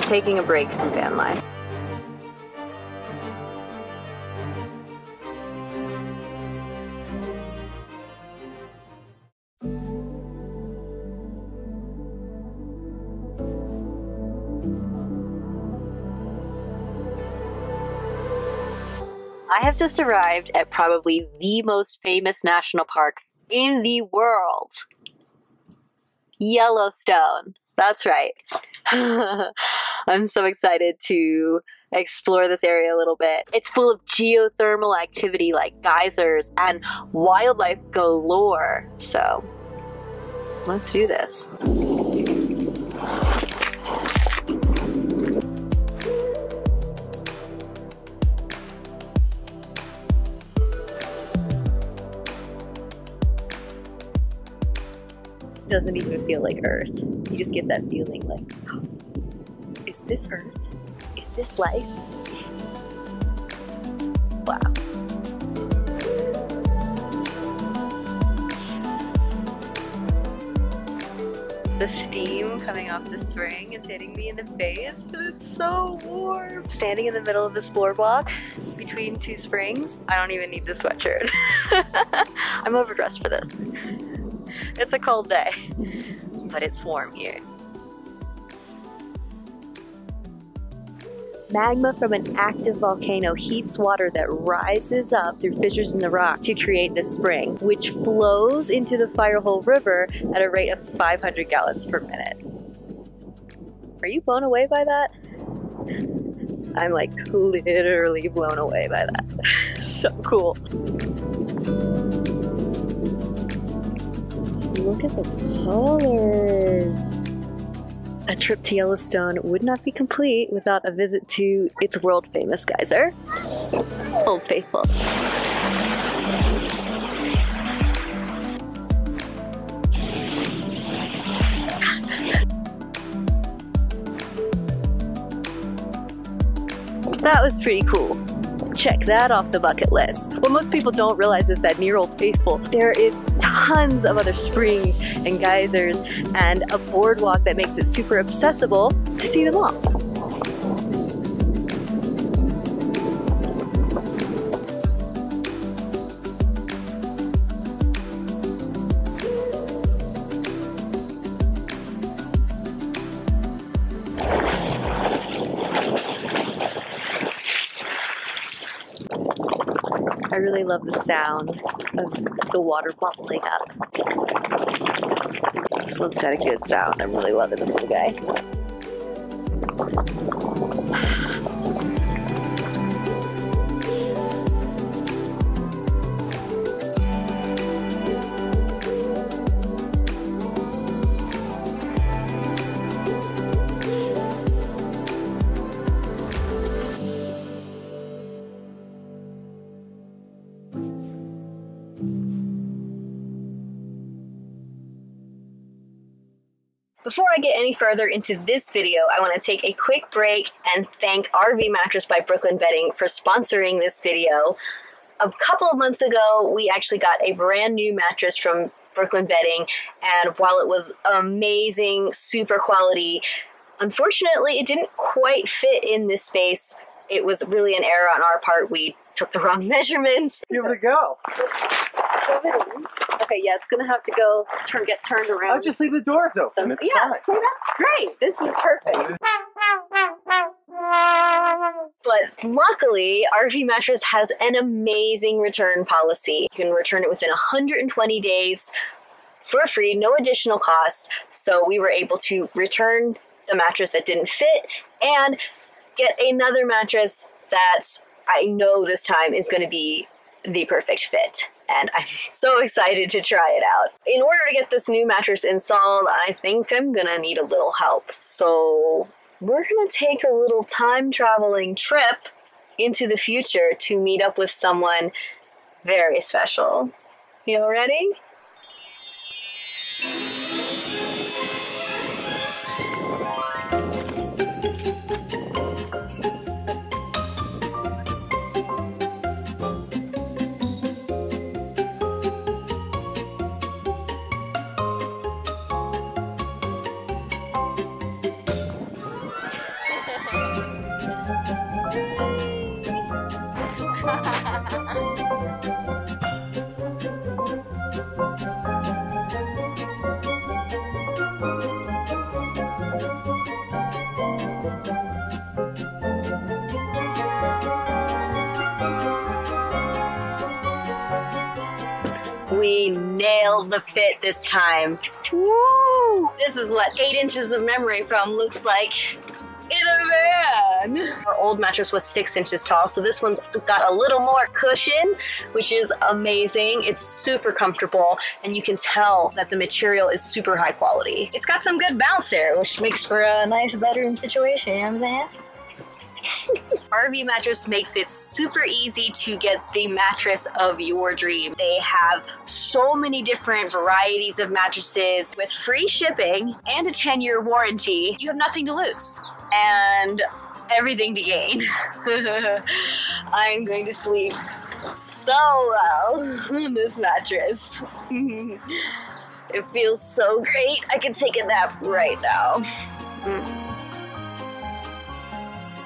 I'm taking a break from van life. I have just arrived at probably the most famous national park in the world Yellowstone. That's right. I'm so excited to explore this area a little bit. It's full of geothermal activity like geysers and wildlife galore. So let's do this. doesn't even feel like Earth. You just get that feeling like, is this Earth? Is this life? Wow. The steam coming off the spring is hitting me in the face, and it's so warm. Standing in the middle of this boardwalk between two springs, I don't even need the sweatshirt. I'm overdressed for this. It's a cold day, but it's warm here. Magma from an active volcano heats water that rises up through fissures in the rock to create this spring, which flows into the Firehole River at a rate of 500 gallons per minute. Are you blown away by that? I'm like literally blown away by that. so cool. Look at the colors. A trip to Yellowstone would not be complete without a visit to its world famous geyser, Old Faithful. That was pretty cool check that off the bucket list. What most people don't realize is that near Old Faithful, there is tons of other springs and geysers and a boardwalk that makes it super accessible to see them all. I really love the sound of the water bubbling up. This one's got a good sound. I'm really loving this little guy. I get any further into this video, I want to take a quick break and thank RV Mattress by Brooklyn Bedding for sponsoring this video. A couple of months ago, we actually got a brand new mattress from Brooklyn Bedding, and while it was amazing, super quality, unfortunately, it didn't quite fit in this space. It was really an error on our part. We took the wrong measurements. Here we go. Shove it in. Okay, yeah, it's gonna have to go turn get turned around. I'll just leave the doors open. So- it's yeah, fine. so that's great. This is perfect. But luckily, RV Mattress has an amazing return policy. You can return it within 120 days for free, no additional costs. So we were able to return the mattress that didn't fit and get another mattress that I know this time is going to be the perfect fit. And I'm so excited to try it out. In order to get this new mattress installed, I think I'm gonna need a little help. So we're gonna take a little time traveling trip into the future to meet up with someone very special. You all ready? Fit this time. Woo! This is what eight inches of memory foam looks like in a van. Our old mattress was six inches tall, so this one's got a little more cushion, which is amazing. It's super comfortable, and you can tell that the material is super high quality. It's got some good bounce there, which makes for a nice bedroom situation, you know what I'm saying? RV Mattress makes it super easy to get the mattress of your dream. They have so many different varieties of mattresses with free shipping and a 10 year warranty. You have nothing to lose and everything to gain. I'm going to sleep so well in this mattress. it feels so great. I can take a nap right now. Mm.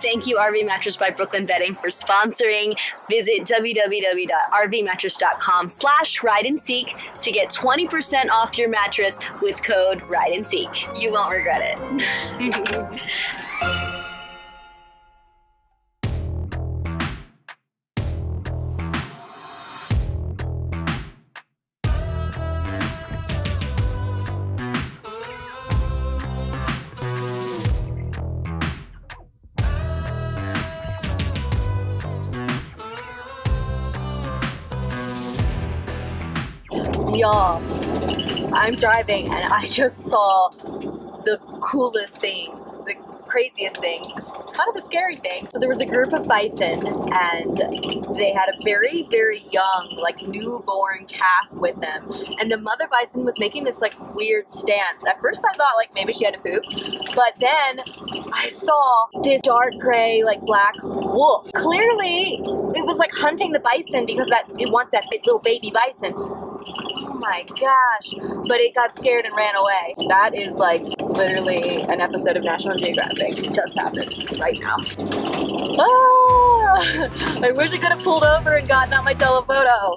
Thank you, RV Mattress by Brooklyn Bedding, for sponsoring. Visit www.rvmattress.com slash ride and seek to get 20% off your mattress with code ride and seek. You won't regret it. Y'all, I'm driving and I just saw the coolest thing the craziest thing, kind of a scary thing. So there was a group of bison and they had a very, very young, like newborn calf with them. And the mother bison was making this like weird stance. At first I thought like maybe she had to poop, but then I saw this dark gray, like black wolf. Clearly it was like hunting the bison because that it wants that little baby bison. My gosh. But it got scared and ran away. That is like literally an episode of National Geographic. It just happened right now. Ah! I wish I could have pulled over and gotten out my telephoto.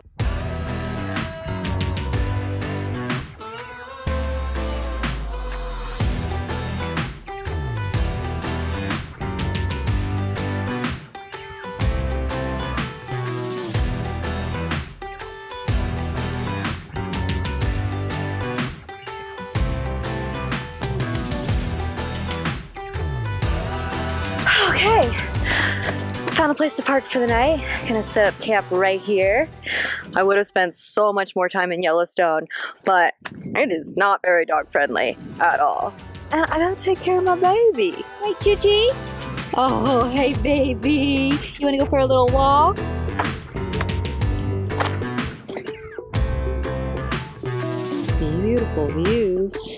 Found a place to park for the night. Gonna set up camp right here. I would have spent so much more time in Yellowstone, but it is not very dog friendly at all. And I gotta take care of my baby. Hey, Chichi. Oh, hey, baby. You wanna go for a little walk? Beautiful views.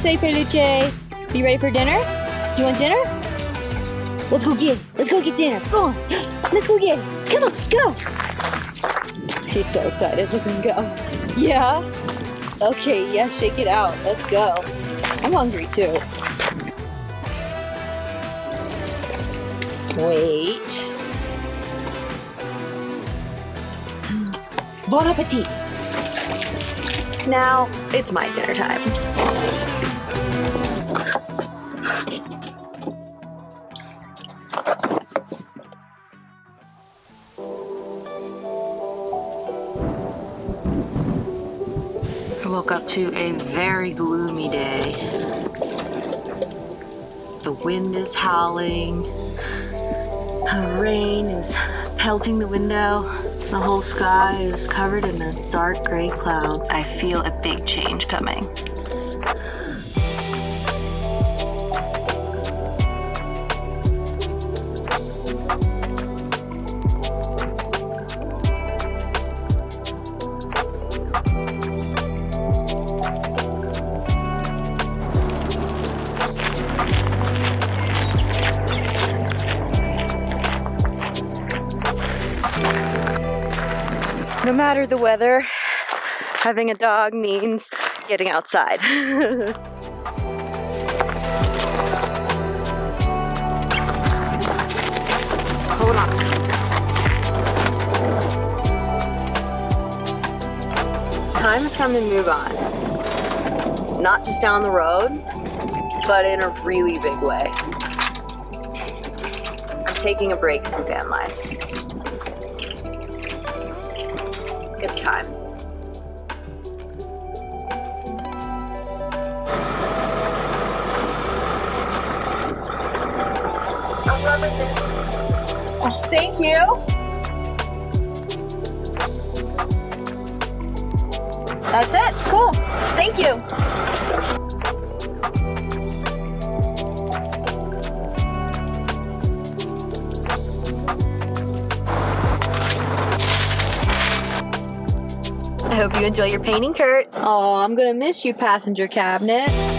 Say, Peluche? You ready for dinner? Do you want dinner? Let's go get it. Let's go get dinner. Go on. Let's go get it. Come on, go. She's so excited. Look at go. Yeah? Okay, yeah, shake it out. Let's go. I'm hungry too. Wait. Bon appetit. Now it's my dinner time. Woke up to a very gloomy day. The wind is howling, the rain is pelting the window, the whole sky is covered in a dark gray cloud. I feel a big change coming. Matter the weather, having a dog means getting outside. Hold on. Time has come to move on. Not just down the road, but in a really big way. I'm taking a break from van life. Time. Thank you. That's it. Cool. Thank you. Hope you enjoy your painting, Kurt. Oh, I'm gonna miss you, passenger cabinet.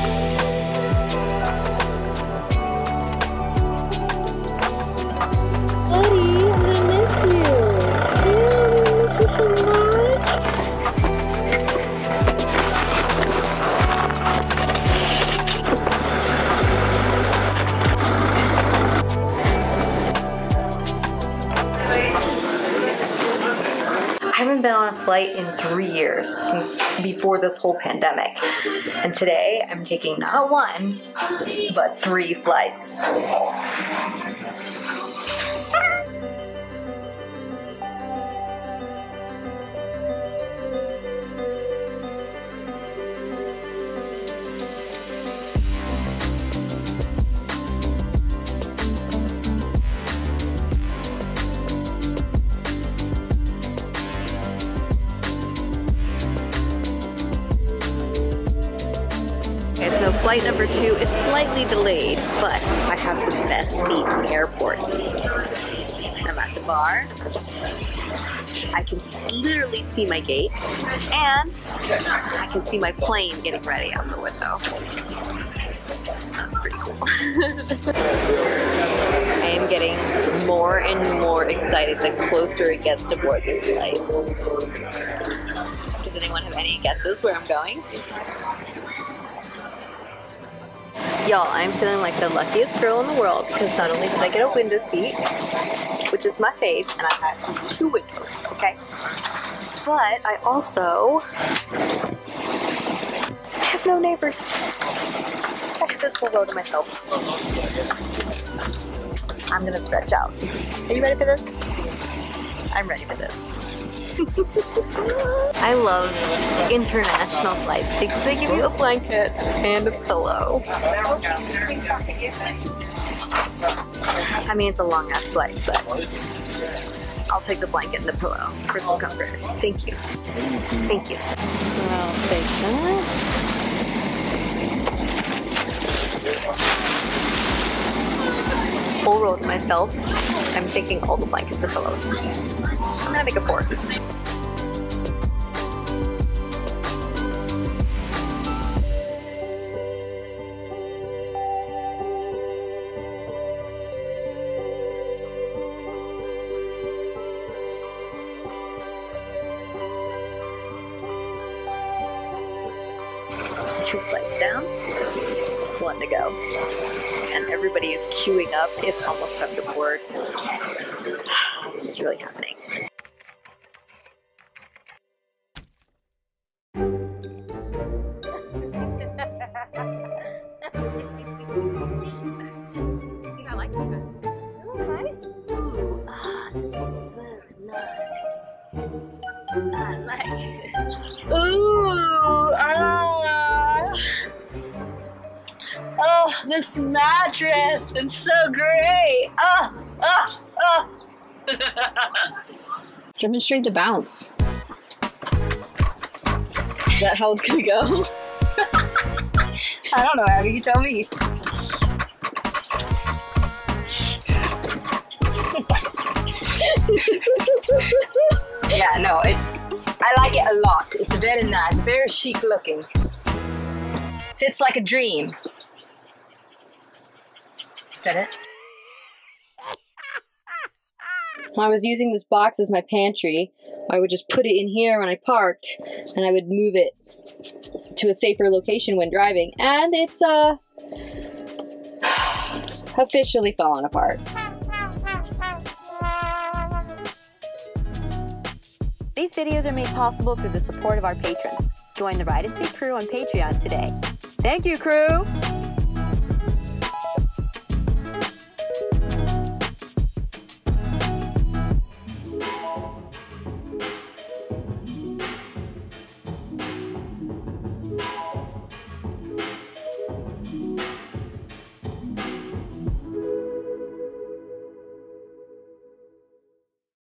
Before this whole pandemic. And today I'm taking not one, but three flights. Flight number two is slightly delayed, but I have the best seat in the airport. I'm at the bar. I can literally see my gate, and I can see my plane getting ready out the window. That's pretty cool. I am getting more and more excited the closer it gets to board this flight. Does anyone have any guesses where I'm going? Y'all, I'm feeling like the luckiest girl in the world because not only did I get a window seat, which is my fave, and I have two windows, okay? But I also I have no neighbors. I have this whole road to myself. I'm gonna stretch out. Are you ready for this? I'm ready for this. I love international flights because they give you a blanket and a pillow. I mean, it's a long ass flight, but I'll take the blanket and the pillow for some comfort. Thank you. Thank you. Well, take that. Full row to myself. I'm taking all the blankets and pillows. I'm gonna make a four. Two flights down, one to go. And everybody is queuing up. It's almost time to board. It's really happening. I like this one. nice. Ooh, ah, this is very nice. I like it. This mattress, it's so great. Oh, oh, oh. Demonstrate the bounce. Is that how it's gonna go? I don't know, Abi. You tell me. Yeah, no, it's. I like it a lot. It's very nice, very chic looking. Fits like a dream did it. I was using this box as my pantry. I would just put it in here when I parked, and I would move it to a safer location when driving. And it's uh, officially fallen apart. These videos are made possible through the support of our patrons. Join the Ride and Seek crew on Patreon today. Thank you, crew!